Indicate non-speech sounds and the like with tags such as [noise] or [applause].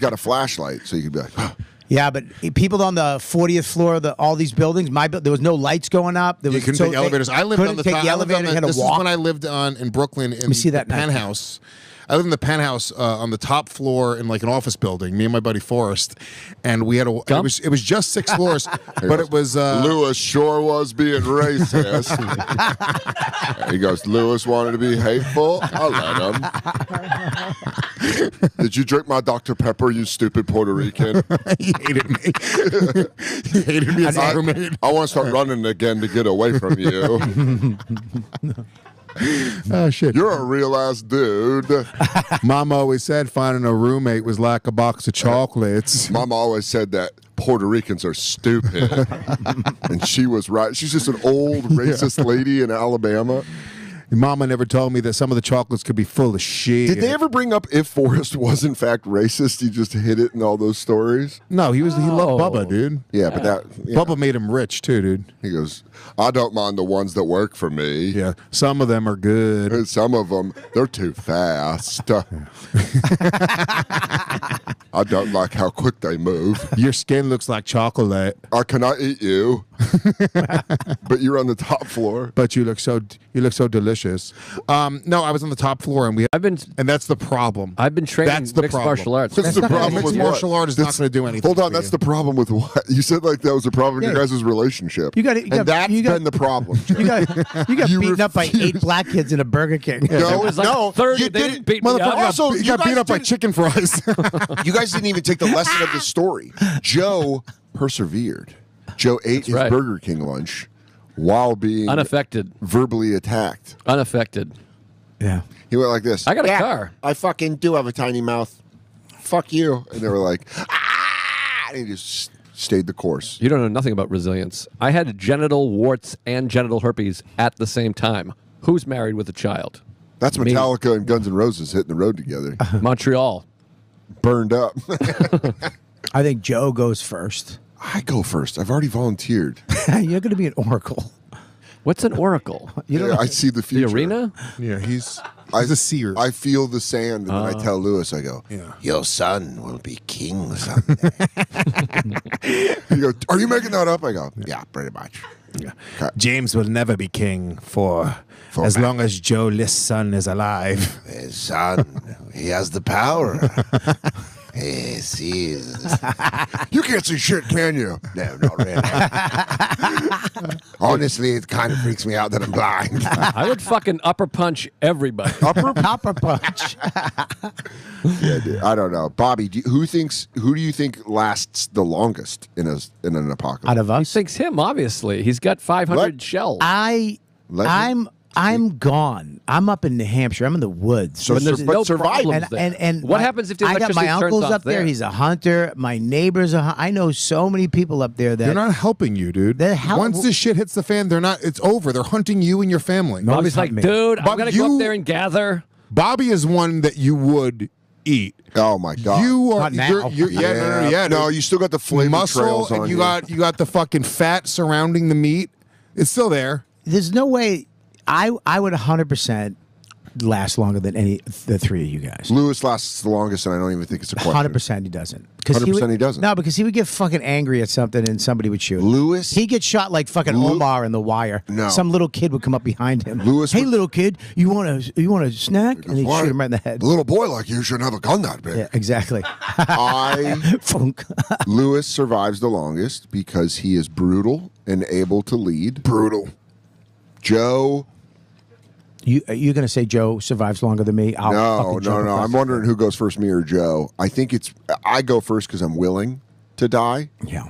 got a flashlight, so you could be like, Yeah, but people on the 40th floor of the, all these buildings, my there was no lights going up. There You was couldn't so take they elevators. I lived on the take top. the I lived on had the, this is when I lived on in Brooklyn in see that the penthouse. I lived in the penthouse uh, on the top floor in like an office building. Me and my buddy Forrest, and we had a. It was it was just six floors, [laughs] but it was. Uh, Luis sure was being racist. [laughs] he goes, Luis wanted to be hateful. I'll let him. [laughs] Did you drink my Dr. Pepper, you stupid Puerto Rican? he hated me. he hated me as a I, roommate. I want to start running again to get away from you. [laughs] Oh shit! You're a real ass dude. [laughs] Mom always said finding a roommate was like a box of chocolates. [laughs] Mom always said that Puerto Ricans are stupid. and she was right. She's just an old racist lady in Alabama. Mama never told me that some of the chocolates could be full of shit. Did they ever bring up if Forrest [laughs] was in fact racist? He just hit it in all those stories. No, he was. He loved Bubba, dude. Yeah, but that yeah. Bubba made him rich too, dude. He goes, I don't mind the ones that work for me. Yeah, some of them are good. And some of them, they're too fast. [laughs] [laughs] I don't like how quick they move. Your skin looks like chocolate, uh, I cannot eat you. [laughs] but you're on the top floor. but you look so you look so delicious. Um, no, I was on the top floor, and we. I've been and that's the problem. I've been training That's the mixed problem. martial arts. That's the not- problem mixed with martial what? art is not gonna do anything Hold on, for that's you. the problem with what? [laughs] You said like that was a problem in Yeah. your guys' relationship. You gotta- you and gotta- that's you gotta- been the problem. Joe. [laughs] You got you got You beaten up by eight black kids in a Burger King. no, was like no, 30, you didn't didn't beat me up. Motherfucker Also, you you got beat up by chicken fries. You guys didn't even take the lesson of the story. Joe persevered. Joe ate his right. Burger King lunch while being Unaffected. verbally attacked. Unaffected. Yeah. He went like this. I got a car. I fucking do have a tiny mouth. Fuck you. And they were like, ah! And he just stayed the course. You don't know nothing about resilience. I had genital warts and genital herpes at the same time. Who's married with a child? That's Me. Metallica and Guns N' Roses hitting the road together. [laughs] Montreal. Burned up. [laughs] I think Joe goes first. I go first. I've already volunteered. [laughs] You're going to be an oracle. What's an oracle? You don't Yeah, know. I see the future. The arena? yeah, he's [laughs] I, he's a seer. I feel the sand, and then I ah. tell Luis, I go, Yeah. Your son will be king someday. [laughs] he goes, Are you making that up? I go, Yeah, pretty much. Okay. James will never be king for, For as ma- long as Joe List's son is alive. His son, he has the power. He sees. you can't see shit, can you? No, not really. [laughs] Honestly, it kind of freaks me out that I'm blind. I would fucking upper punch everybody. [laughs] Upper Copper punch. [laughs] Yeah, dude. I don't know, Bobby. Do you, who thinks? Who do you think lasts the longest in a in an apocalypse? Out of us, He us. thinks him, obviously. He's got 500 Let- shells. I Let me- I'm I'm gone. I'm up in New Hampshire. I'm in the woods. So there's but no survival. problems and, there. and and what my- happens if the I got my uncle's up there. there? He's a hunter. My neighbor's a. hun- I know so many people up there that They're not helping you, dude. They're hel- Once this shit hits the fan, they're not. It's over. They're hunting you and your family. No. Bobby's like, me. dude, I'm going to go up there and gather. Bobby is one that you would eat. Oh my god! You are. Not now. You're, you're, yeah, no, no, no, yeah. no, you still got the flavor muscle, trails on and you got you got the fucking fat surrounding the meat. It's still there. there's no way. I I would 100 percent last longer than any the three of you guys. Luis lasts the longest, and I don't even think it's a question. Hundred percent, he doesn't. 100% would- he doesn't. No, because he would get fucking angry at something and somebody would shoot. Luis? he gets shot like fucking Lew- Omar in The Wire. No. some little kid would come up behind him. Luis hey would- little kid, you want a you want a snack? And he'd shoot him right in the head. A little boy like you shouldn't have a gun that big. Yeah, exactly. [laughs] I [laughs] Funk. [laughs] Luis survives the longest because he is brutal and able to lead. Brutal. Joe, you are you gonna say Joe survives longer than me? I'll no, no, no. I'm wondering who goes first, me or Joe. I think it's I go first because I'm willing to die. Yeah.